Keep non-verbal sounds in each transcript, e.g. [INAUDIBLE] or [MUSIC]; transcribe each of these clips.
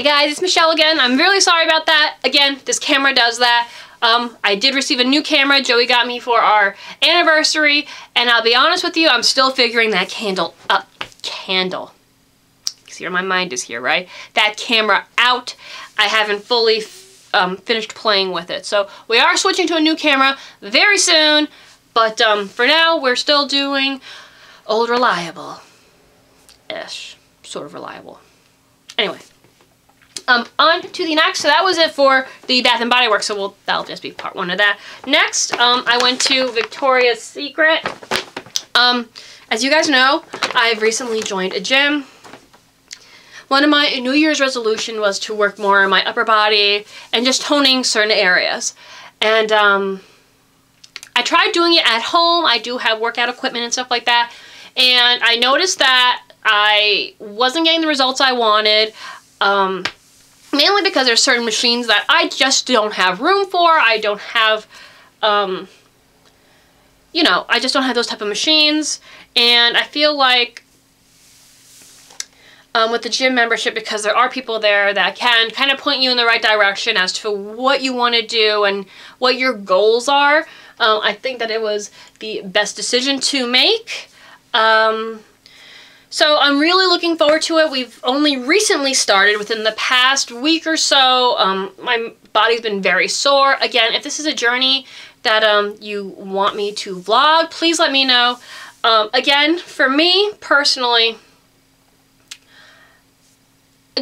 Hey guys, it's Michelle again. I'm really sorry about that. Again, this camera does that. Um, I did receive a new camera Joey got me for our anniversary, and I'll be honest with you, I'm still figuring that candle up. Candle. See where my mind is here, right? That camera out. I haven't fully um, finished playing with it. So we are switching to a new camera very soon, but um, for now, we're still doing old reliable-ish. Sort of reliable. Anyway. Um, on to the next. So that was it for the Bath & Body Works. So we'll, that'll just be part one of that. Next, um, I went to Victoria's Secret. Um, as you guys know, I've recently joined a gym. One of my New Year's resolution was to work more on my upper body and just toning certain areas. And um, I tried doing it at home. I do have workout equipment and stuff like that. And I noticed that I wasn't getting the results I wanted. Um, mainly because there's certain machines that I just don't have room for. I don't have, um, you know, I just don't have those type of machines. And I feel like um, with the gym membership, because there are people there that can kind of point you in the right direction as to what you want to do and what your goals are, um, I think that it was the best decision to make. Um, so I'm really looking forward to it. We've only recently started within the past week or so. Um, my body's been very sore. Again, if this is a journey that um, you want me to vlog, please let me know. Um, again, for me personally,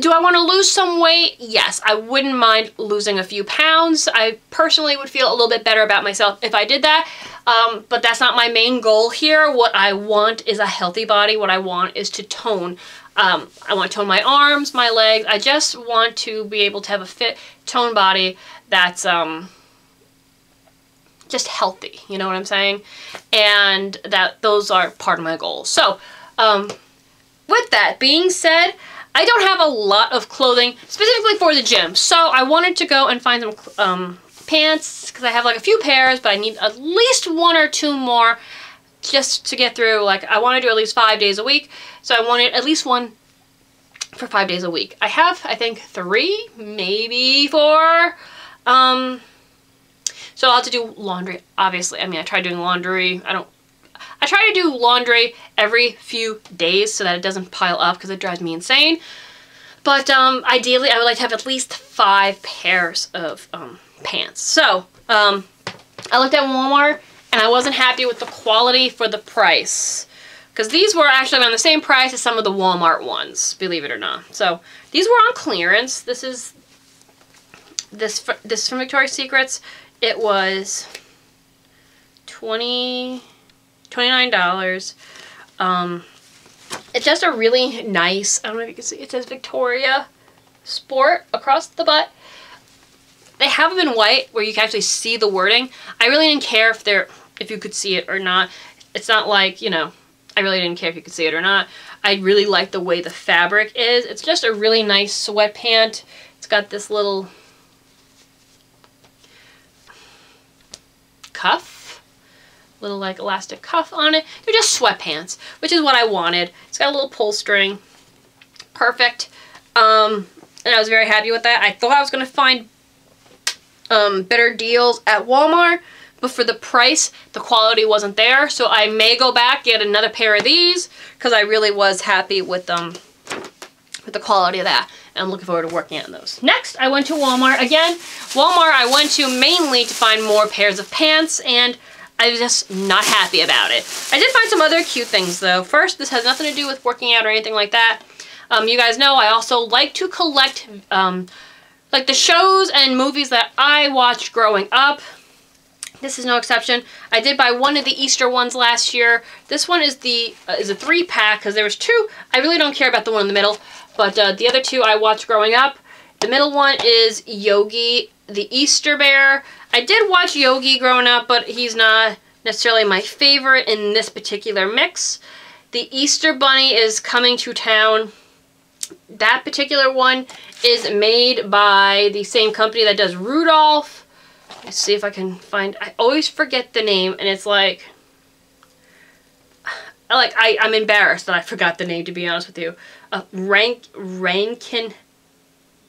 do I want to lose some weight? Yes, I wouldn't mind losing a few pounds. I personally would feel a little bit better about myself if I did that. Um, but that's not my main goal here. What I want is a healthy body. What I want is to tone. Um, I want to tone my arms, my legs. I just want to be able to have a fit, tone body that's um, just healthy. You know what I'm saying? And that those are part of my goals. So, um, with that being said, I don't have a lot of clothing specifically for the gym, so I wanted to go and find some um, pants because I have like a few pairs, but I need at least one or two more just to get through. Like I want to do at least five days a week, so I wanted at least one for five days a week. I have, I think, three, maybe four. Um, so I'll have to do laundry, obviously. I mean, I tried doing laundry. I don't I try to do laundry every few days so that it doesn't pile up because it drives me insane. But um, ideally, I would like to have at least five pairs of um, pants. So um, I looked at Walmart and I wasn't happy with the quality for the price. Because these were actually on the same price as some of the Walmart ones, believe it or not. So these were on clearance. This is this this from Victoria's Secrets. It was 20 $29. Um, it's just a really nice, I don't know if you can see, it says Victoria Sport across the butt. They have them in white where you can actually see the wording. I really didn't care if they're, if you could see it or not. It's not like, you know, I really didn't care if you could see it or not. I really like the way the fabric is. It's just a really nice sweat pant. It's got this little cuff little like elastic cuff on it. They're just sweatpants, which is what I wanted. It's got a little pull string. Perfect. Um, and I was very happy with that. I thought I was going to find um, better deals at Walmart, but for the price, the quality wasn't there. So I may go back, get another pair of these, because I really was happy with them. Um, with the quality of that. And I'm looking forward to working on those. Next, I went to Walmart. Again, Walmart I went to mainly to find more pairs of pants and I'm just not happy about it. I did find some other cute things though. First, this has nothing to do with working out or anything like that. Um, you guys know I also like to collect um, like the shows and movies that I watched growing up. This is no exception. I did buy one of the Easter ones last year. This one is the uh, is a three pack because there was two. I really don't care about the one in the middle, but uh, the other two I watched growing up. The middle one is Yogi the Easter Bear. I did watch Yogi growing up, but he's not necessarily my favorite in this particular mix. The Easter Bunny is coming to town. That particular one is made by the same company that does Rudolph. Let's see if I can find... I always forget the name, and it's like... Like, I, I'm embarrassed that I forgot the name, to be honest with you. Uh, Rank, Rankin...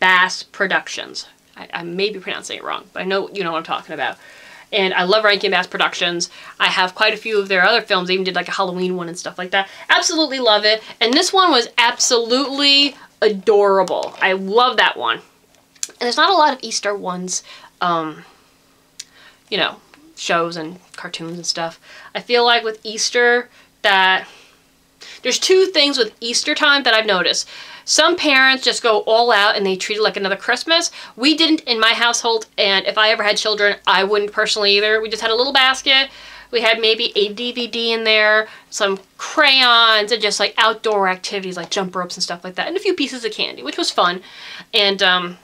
Bass Productions. I, I may be pronouncing it wrong, but I know you know what I'm talking about. And I love Rankin Bass Productions. I have quite a few of their other films. They even did like a Halloween one and stuff like that. Absolutely love it. And this one was absolutely adorable. I love that one. And there's not a lot of Easter ones, um, you know, shows and cartoons and stuff. I feel like with Easter that there's two things with Easter time that I've noticed. Some parents just go all out and they treat it like another Christmas. We didn't in my household, and if I ever had children, I wouldn't personally either. We just had a little basket. We had maybe a DVD in there, some crayons, and just like outdoor activities like jump ropes and stuff like that, and a few pieces of candy, which was fun. And um,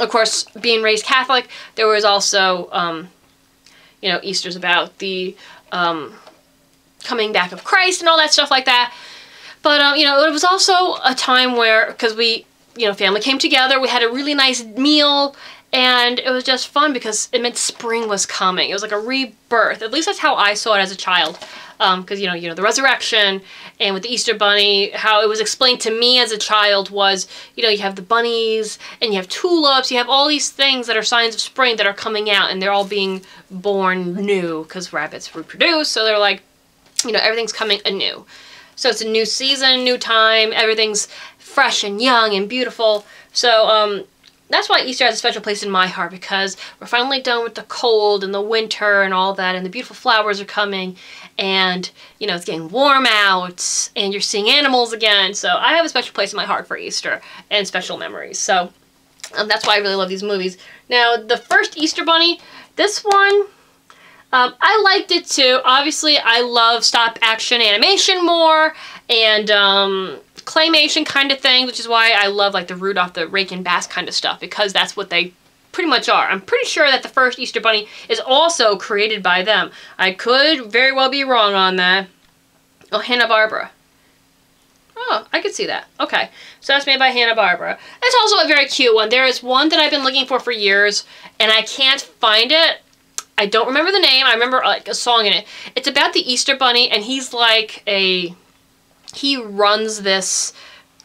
of course, being raised Catholic, there was also, um, you know, Easter's about the um, coming back of Christ and all that stuff like that. But, um, you know, it was also a time where, because we, you know, family came together, we had a really nice meal, and it was just fun because it meant spring was coming. It was like a rebirth. At least that's how I saw it as a child. Because, um, you know, you know, the resurrection and with the Easter bunny, how it was explained to me as a child was, you know, you have the bunnies and you have tulips, you have all these things that are signs of spring that are coming out and they're all being born new because rabbits reproduce. So they're like, you know, everything's coming anew. So it's a new season, new time, everything's fresh and young and beautiful. So um, that's why Easter has a special place in my heart because we're finally done with the cold and the winter and all that and the beautiful flowers are coming and you know it's getting warm out and you're seeing animals again. So I have a special place in my heart for Easter and special memories. So um, that's why I really love these movies. Now the first Easter Bunny, this one um, I liked it too. Obviously, I love stop action animation more and um, claymation kind of thing, which is why I love like the Rudolph the Rankin Bass kind of stuff because that's what they pretty much are. I'm pretty sure that the first Easter Bunny is also created by them. I could very well be wrong on that. Oh, Hanna-Barbera. Oh, I could see that. Okay, so that's made by Hanna-Barbera. It's also a very cute one. There is one that I've been looking for for years, and I can't find it. I don't remember the name. I remember like a song in it. It's about the Easter Bunny, and he's like a he runs this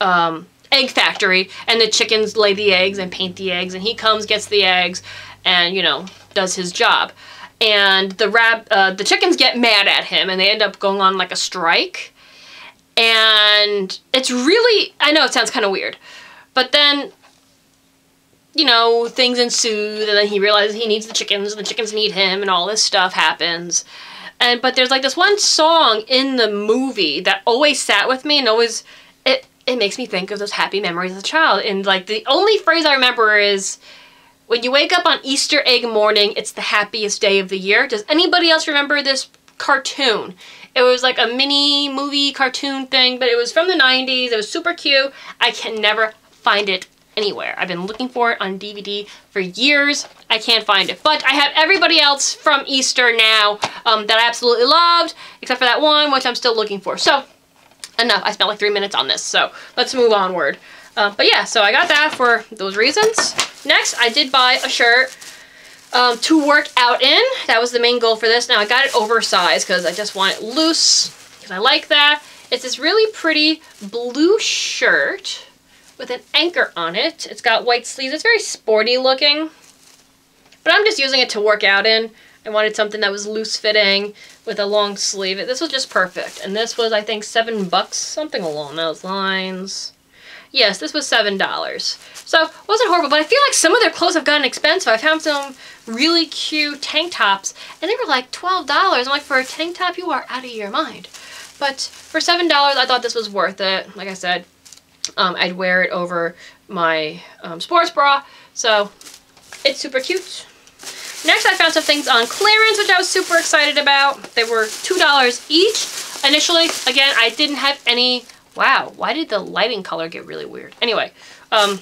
um, egg factory, and the chickens lay the eggs and paint the eggs, and he comes, gets the eggs, and you know does his job. And the rab uh, the chickens get mad at him, and they end up going on like a strike. And it's really I know it sounds kind of weird, but then you know, things ensue, and then he realizes he needs the chickens, and the chickens need him, and all this stuff happens. And but there's like this one song in the movie that always sat with me and always it it makes me think of those happy memories as a child. And like the only phrase I remember is when you wake up on Easter egg morning, it's the happiest day of the year. Does anybody else remember this cartoon? It was like a mini movie cartoon thing, but it was from the 90s. It was super cute. I can never find it anywhere. I've been looking for it on DVD for years. I can't find it. But I have everybody else from Easter now um, that I absolutely loved, except for that one, which I'm still looking for. So, enough. I spent like three minutes on this, so let's move onward. Uh, but yeah, so I got that for those reasons. Next, I did buy a shirt um, to work out in. That was the main goal for this. Now, I got it oversized because I just want it loose because I like that. It's this really pretty blue shirt with an anchor on it. It's got white sleeves. It's very sporty looking, but I'm just using it to work out in. I wanted something that was loose fitting with a long sleeve. This was just perfect. And this was, I think, seven bucks, something along those lines. Yes, this was $7. So, it wasn't horrible, but I feel like some of their clothes have gotten expensive. I found some really cute tank tops, and they were like $12. I'm like, for a tank top, you are out of your mind. But for $7, I thought this was worth it. Like I said, um, I'd wear it over my um, sports bra. So it's super cute. Next, I found some things on clearance, which I was super excited about. They were $2 each. Initially, again, I didn't have any... Wow, why did the lighting color get really weird? Anyway, um,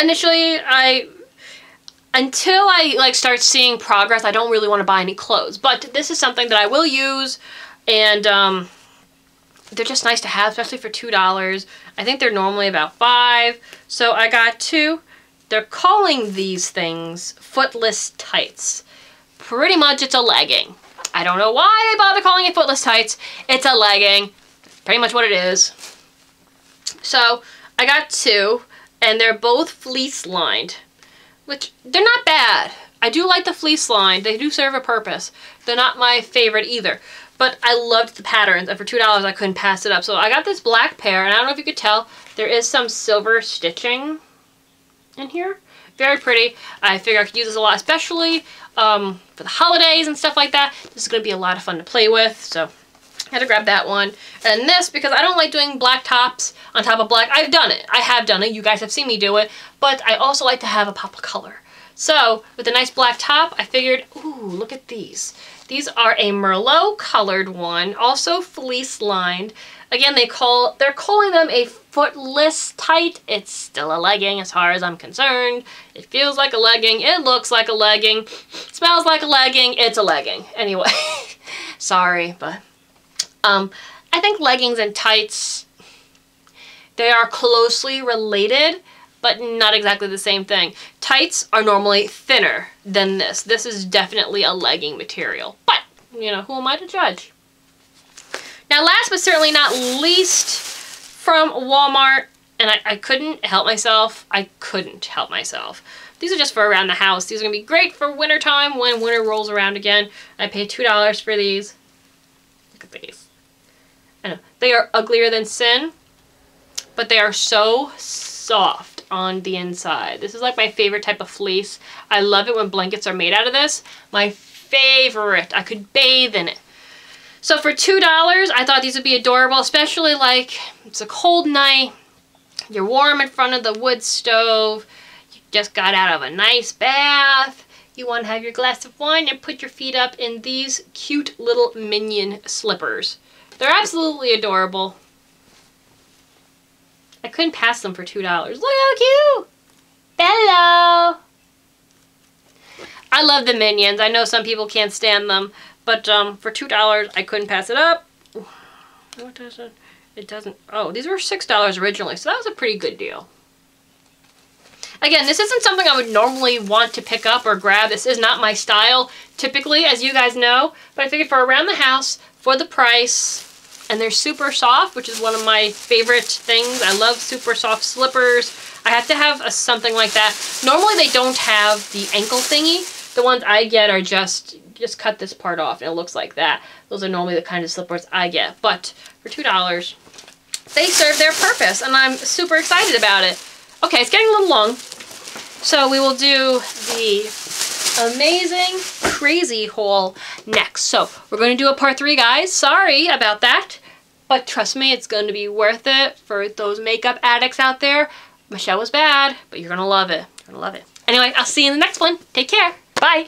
initially, I... Until I like start seeing progress, I don't really want to buy any clothes. But this is something that I will use, and um, they're just nice to have, especially for $2. I think they're normally about 5 So I got two. They're calling these things footless tights. Pretty much it's a legging. I don't know why they bother calling it footless tights. It's a legging. Pretty much what it is. So, I got two, and they're both fleece lined, which they're not bad. I do like the fleece line. They do serve a purpose. They're not my favorite either. But I loved the patterns, and for $2 I couldn't pass it up. So I got this black pair, and I don't know if you could tell, there is some silver stitching in here. Very pretty. I figure I could use this a lot, especially um, for the holidays and stuff like that. This is going to be a lot of fun to play with, so I had to grab that one. And this, because I don't like doing black tops on top of black. I've done it. I have done it. You guys have seen me do it. But I also like to have a pop of color. So, with a nice black top, I figured, ooh, look at these. These are a Merlot colored one, also fleece lined. Again, they call they're calling them a footless tight. It's still a legging as far as I'm concerned. It feels like a legging. It looks like a legging. Smells like a legging. It's a legging. Anyway, [LAUGHS] sorry, but um, I think leggings and tights, they are closely related but not exactly the same thing. Tights are normally thinner than this. This is definitely a legging material, but, you know, who am I to judge? Now, last but certainly not least, from Walmart, and I, I couldn't help myself. I couldn't help myself. These are just for around the house. These are to be great for wintertime when winter rolls around again. I paid $2 for these. Look at these. I know. They are uglier than sin, but they are so soft on the inside. This is like my favorite type of fleece. I love it when blankets are made out of this. My favorite. I could bathe in it. So for $2, I thought these would be adorable, especially like it's a cold night, you're warm in front of the wood stove, you just got out of a nice bath, you want to have your glass of wine and put your feet up in these cute little minion slippers. They're absolutely adorable. I couldn't pass them for $2. Look how cute! Hello! I love the Minions. I know some people can't stand them, but um, for $2, I couldn't pass it up. What does it? It doesn't. Oh, these were $6 originally, so that was a pretty good deal. Again, this isn't something I would normally want to pick up or grab. This is not my style, typically, as you guys know. But I figured for around the house, for the price, and they're super soft, which is one of my favorite things. I love super soft slippers. I have to have a, something like that. Normally they don't have the ankle thingy. The ones I get are just, just cut this part off and it looks like that. Those are normally the kind of slippers I get. But for $2, they serve their purpose and I'm super excited about it. Okay, it's getting a little long. So we will do the amazing, crazy haul next. So we're going to do a part three, guys. Sorry about that. But trust me, it's going to be worth it for those makeup addicts out there. Michelle was bad, but you're going to love it. You're going to love it. Anyway, I'll see you in the next one. Take care. Bye.